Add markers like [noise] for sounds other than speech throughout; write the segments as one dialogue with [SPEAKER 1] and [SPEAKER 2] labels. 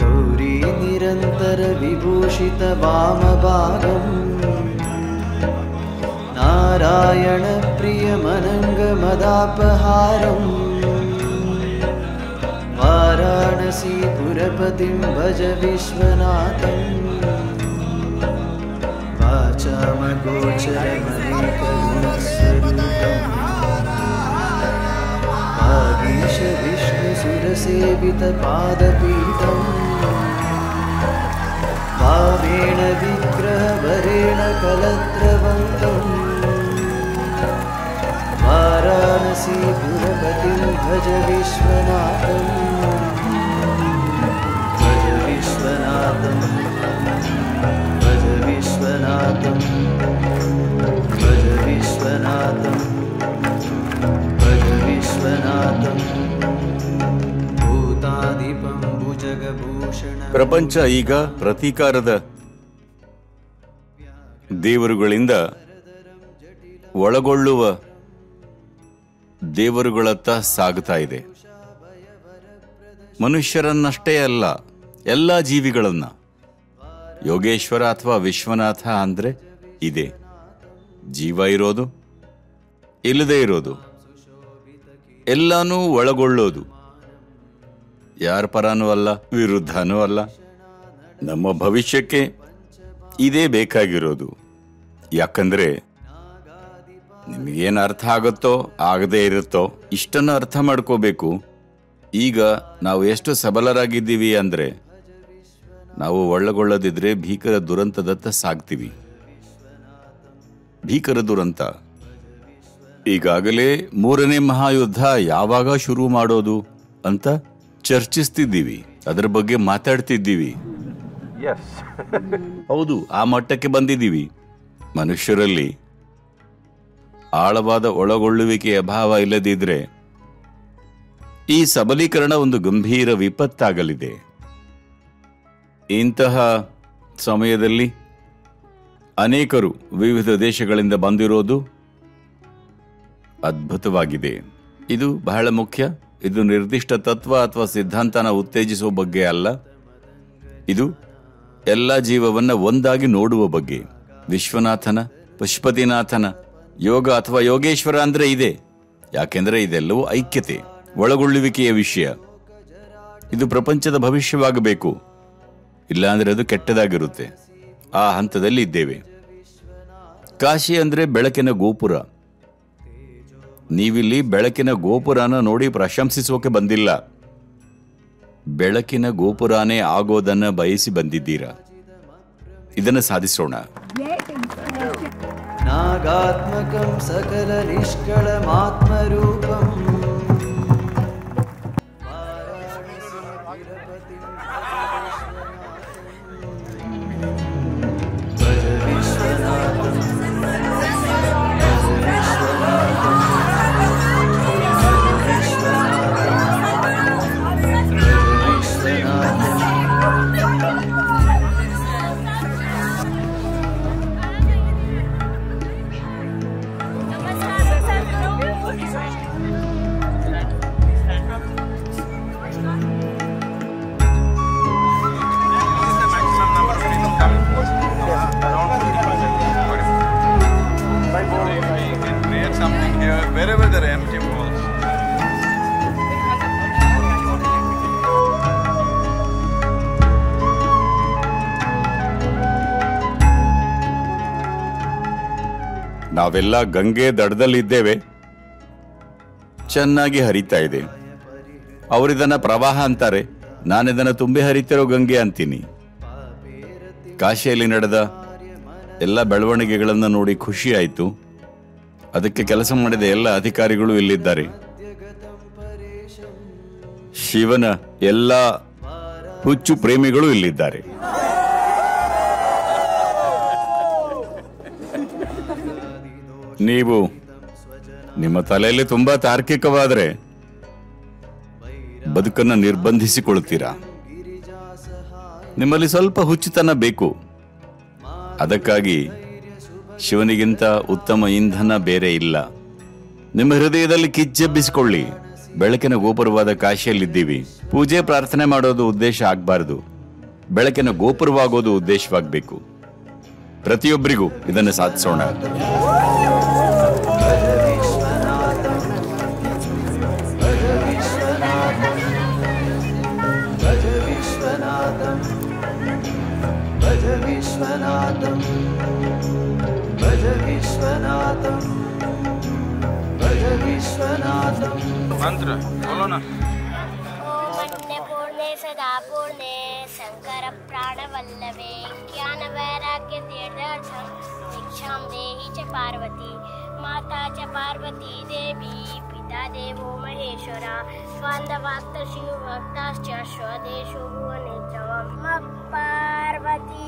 [SPEAKER 1] गौरी निरन्तरविभूषितवामभागम् नारायणप्रियमनङ्गमदापहारम् वाराणसीपुरपतिं भज विश्वनाथम्। वागीश विष्णुसुरसेवितपादपीठम् भावेण विग्रहवरेण कलत्रवन्तम् वाराणसीपुरपतिं भज विश्वनाथम्। भज विश्वनाथम्
[SPEAKER 2] ಪ್ರಪಂಚ ಈಗ ಪ್ರತೀಕಾರದ ದೇವರುಗಳಿಂದ ಒಳಗೊಳ್ಳುವ ದೇವರುಗಳತ್ತ ಸಾಗುತ್ತಾ ಇದೆ. ಮನುಷ್ಯರನ್ನಷ್ಟೇ ಅಲ್ಲ, ಎಲ್ಲ ಜೀವಿಗಳನ್ನ. ಯೋಗೇಶ್ವರ ಅಥವಾ ವಿಶ್ವನಾಥ ಅಂದ್ರೆ ಇದೆ. ಜೀವ ಇರೋದು, ಇಲ್ಲದೆ ಇರೋದು. ಎಲ್ಲಾನೂ ಒಳಗೊಳ್ಳೋದು. ಯಾರ ಪರನೂ ಅಲ್ಲ, ವಿರುದ್ಧನೂ ಅಲ್ಲ. ನಮ್ಮ ಭವಿಷ್ಯಕ್ಕೆ ಇದೇ ಬೇಕಾಗಿರೋದು. ಯಾಕಂದ್ರೆ ನಿಮಗೇನು ಅರ್ಥ ಆಗುತ್ತೋ, ಆಗದೇ ಇರುತ್ತೋ, ಇಷ್ಟನ್ನು ಅರ್ಥ ಮಾಡ್ಕೋಬೇಕು. ಈಗ ನಾವು ಎಷ್ಟು ಸಬಲರಾಗಿದ್ದೀವಿ ಅಂದರೆ ನಾವು ಒಳ್ಳಗೊಳ್ಳದಿದ್ರೆ ಭೀಕರ ದುರಂತದತ್ತ ಸಾಗ್ತೀವಿ. ಭೀಕರ ದುರಂತ. ಈಗಾಗಲೇ ಮೂರನೇ ಮಹಾಯುದ್ಧ ಯಾವಾಗ ಶುರು ಮಾಡೋದು ಅಂತ ಚರ್ಚಿಸ್ತಿದ್ದೀವಿ. ಅದರ ಬಗ್ಗೆ ಮಾತಾಡ್ತಿದ್ದೀವಿ. [laughs] ಹೌದು ಆ ಮಟ್ಟಕ್ಕೆ ಬಂದಿದ್ದೀವಿ. ಮನುಷ್ಯರಲ್ಲಿ ಆಳವಾದ ಒಳಗೊಳ್ಳುವಿಕೆಯ ಅಭಾವ ಇಲ್ಲದಿದ್ರೆ ಈ ಸಬಲೀಕರಣ ಒಂದು ಗಂಭೀರ ವಿಪತ್ತಾಗಲಿದೆ. ಇಂತಹ ಸಮಯದಲ್ಲಿ ಅನೇಕರು ವಿವಿಧ ದೇಶಗಳಿಂದ ಬಂದಿರೋದು ಅದ್ಭುತವಾಗಿದೆ. ಇದು ಬಹಳ ಮುಖ್ಯ. ಇದು ನಿರ್ದಿಷ್ಟ ತತ್ವ ಅಥವಾ ಸಿದ್ಧಾಂತನ ಉತ್ತೇಜಿಸುವ ಬಗ್ಗೆ ಅಲ್ಲ. ಇದು ಎಲ್ಲ ಜೀವವನ್ನ ಒಂದಾಗಿ ನೋಡುವ ಬಗ್ಗೆ. ವಿಶ್ವನಾಥನ, ಪಶುಪತಿನಾಥನ, ಯೋಗ ಅಥವಾ ಯೋಗೇಶ್ವರ ಅಂದರೆ ಇದೆ. ಯಾಕೆಂದ್ರೆ ಇದೆಲ್ಲವೂ ಐಕ್ಯತೆ, ಒಳಗೊಳ್ಳುವಿಕೆಯ ವಿಷಯ. ಇದು ಪ್ರಪಂಚದ ಭವಿಷ್ಯವಾಗಬೇಕು. ಇಲ್ಲಾಂದ್ರೆ ಅದು ಕೆಟ್ಟದಾಗಿರುತ್ತೆ. ಆ ಹಂತದಲ್ಲಿ ಇದ್ದೇವೆ. ಕಾಶಿ ಅಂದ್ರೆ ಬೆಳಕಿನ ಗೋಪುರ. ನೀವಿಲ್ಲಿ ಬೆಳಕಿನ ಗೋಪುರನ ನೋಡಿ ಪ್ರಶಂಸಿಸೋಕೆ ಬಂದಿಲ್ಲ. ಬೆಳಕಿನ ಗೋಪುರನೇ ಆಗೋದನ್ನ ಬಯಸಿ ಬಂದಿದ್ದೀರಾ? ಇದನ್ನ ಸಾಧಿಸೋಣ.
[SPEAKER 3] ನಾಗಾತ್ಮಕಂ ಸಕಲ ನಿಷ್ಕಳಮಾತ್ಮರೂಪಂ.
[SPEAKER 2] ನಾವೆಲ್ಲ ಗಂಗೆ ದಡದಲ್ಲಿದ್ದೇವೆ. ಚೆನ್ನಾಗಿ ಹರಿತಾ ಇದೆ. ಅವರಿದನ್ನ ಪ್ರವಾಹ ಅಂತಾರೆ. ನಾನಿದನ್ನ ತುಂಬಿ ಹರಿತಿರೋ ಗಂಗೆ ಅಂತೀನಿ. ಕಾಶಿಯಲ್ಲಿ ನಡೆದ ಎಲ್ಲ ಬೆಳವಣಿಗೆಗಳನ್ನು ನೋಡಿ ಖುಷಿ ಆಯಿತು. ಅದಕ್ಕೆ ಕೆಲಸ ಮಾಡಿದ ಎಲ್ಲ ಅಧಿಕಾರಿಗಳು ಇಲ್ಲಿದ್ದಾರೆ. ಶಿವನ ಎಲ್ಲ ಹುಚ್ಚು ಪ್ರೇಮಿಗಳು ಇಲ್ಲಿದ್ದಾರೆ. ನೀವು ನಿಮ್ಮ ತಲೆಯಲ್ಲಿ ತುಂಬಾ ತಾರ್ಕಿಕವಾದರೆ ಬದುಕನ್ನ ನಿರ್ಬಂಧಿಸಿಕೊಳ್ಳುತ್ತೀರಾ? ನಿಮ್ಮಲ್ಲಿ ಸ್ವಲ್ಪ ಹುಚ್ಚುತನ ಬೇಕು. ಅದಕ್ಕಾಗಿ ಶಿವನಿಗಿಂತ ಉತ್ತಮ ಇಂಧನ ಬೇರೆ ಇಲ್ಲ. ನಿಮ್ಮ ಹೃದಯದಲ್ಲಿ ಕಿಚ್ಚೆಬ್ಬಿಸಿಕೊಳ್ಳಿ ಬೆಳಕಿನ ಗೋಪುರವಾದ ಕಾಶಿಯಲ್ಲಿದ್ದೀವಿ. ಪೂಜೆ, ಪ್ರಾರ್ಥನೆ ಮಾಡೋದು ಉದ್ದೇಶ ಆಗ್ಬಾರ್ದು. ಬೆಳಕಿನ ಗೋಪುರವಾಗೋದು ಉದ್ದೇಶವಾಗಬೇಕು. ಪ್ರತಿಯೊಬ್ಬರಿಗೂ ಇದನ್ನು ಸಾಧಿಸೋಣ.
[SPEAKER 1] विश्वनाथम। भज विश्वनाथम। भज विश्वनाथम।
[SPEAKER 3] मंत्र बोलो ना।
[SPEAKER 4] सदापूर्णे प्राणवल्लभे देहि च पार्वती माता च पार्वती देवी पिता देवो महेश्वरा बान्धवात् शिवभक्ताश्च स्वदेशो पार्वती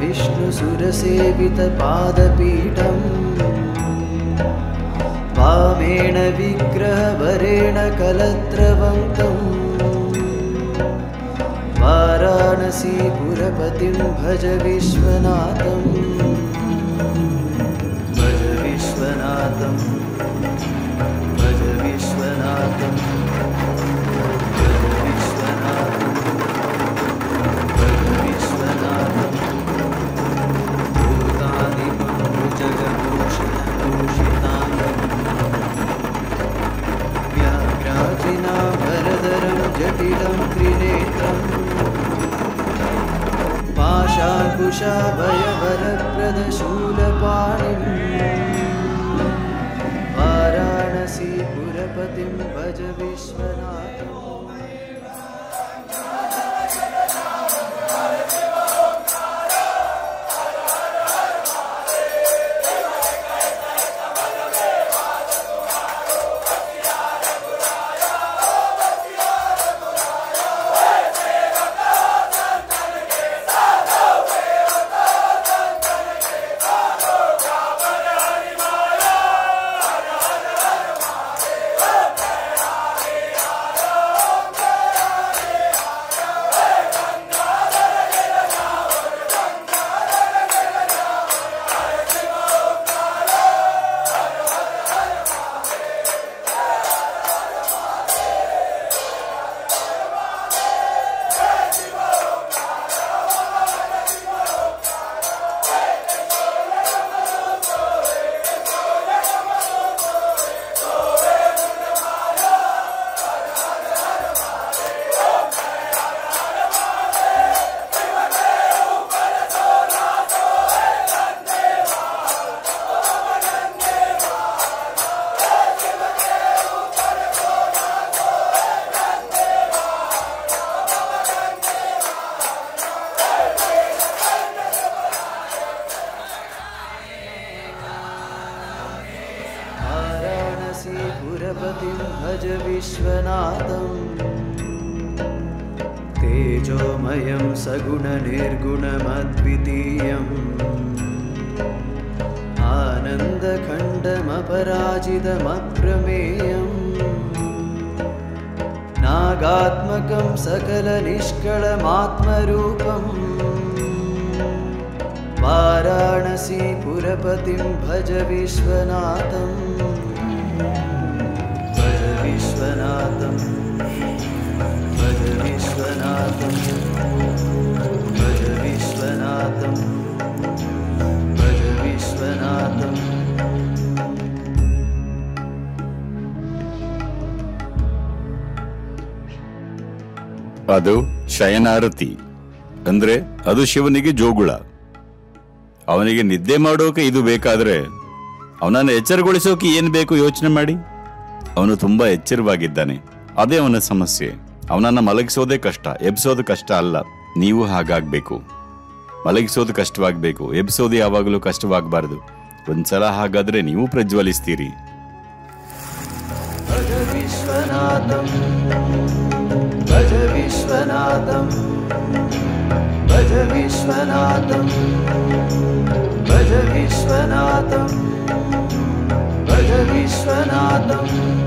[SPEAKER 1] विष्णुसुरसेवितपादपीठम् वामेण विग्रहवरेण कलत्रवन्तम्। वाराणसीपुरपतिं भज विश्वनाथम् जटिलं त्रिनेत्रम् पाशाकुशाभयवरप्रदशूलपाणिम् वाराणसीपुरपतिं भज विश्वनाथम् वाराणसीपुरपतिं भज विश्वनाथम् तेजोमयं सगुणनिर्गुणमद्वितीयम्। आनन्दखण्डमपराजितमप्रमेयम्। नागात्मकं सकलनिष्कळमात्मरूपम् वाराणसीपुरपतिं भज विश्वनाथम् भज विश्वनाथम् भज विश्वनाथम् भज विश्वनाथम् भज विश्वनाथम्
[SPEAKER 2] ಅದು ಶಯನಾರತಿ ಅಂದ್ರೆ ಅದು ಶಿವನಿಗೆ ಜೋಗುಳ ಅವನಿಗೆ ನಿದ್ದೆ ಮಾಡೋಕೆ ಇದು ಬೇಕಾದ್ರೆ ಅವನನ್ನು ಎಚ್ಚರಗೊಳಿಸೋಕೆ ಏನ್ ಬೇಕು ಯೋಚನೆ ಮಾಡಿ ಅವನು ತುಂಬ ಎಚ್ಚರವಾಗಿದ್ದಾನೆ. ಅದೇ ಅವನ ಸಮಸ್ಯೆ. ಅವನನ್ನು ಮಲಗಿಸೋದೇ ಕಷ್ಟ ಎಬ್ಸೋದು ಕಷ್ಟ ಅಲ್ಲ. ನೀವು ಹಾಗಾಗಬೇಕು. ಮಲಗಿಸೋದು ಕಷ್ಟವಾಗಬೇಕು ಎಬ್ಸೋದು ಯಾವಾಗಲೂ ಕಷ್ಟವಾಗಬಾರ್ದು.
[SPEAKER 1] ಒಂದ್ಸಲ ಹಾಗಾದರೆ ನೀವು ಪ್ರಜ್ವಲಿಸ್ತೀರಿ.
[SPEAKER 5] ಭಜ ವಿಶ್ವನಾಥಂ